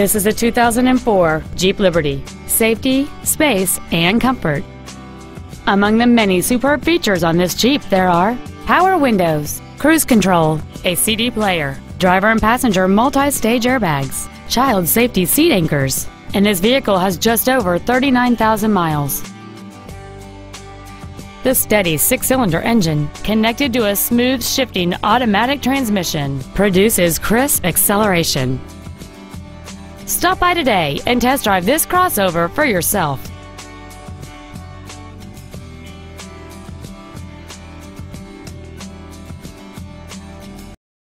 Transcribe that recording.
This is a 2004 Jeep Liberty. Safety, space, and comfort. Among the many superb features on this Jeep there are power windows, cruise control, a CD player, driver and passenger multi-stage airbags, child safety seat anchors, and this vehicle has just over 39,000 miles. The steady six-cylinder engine, connected to a smooth shifting automatic transmission, produces crisp acceleration. Stop by today and test drive this crossover for yourself.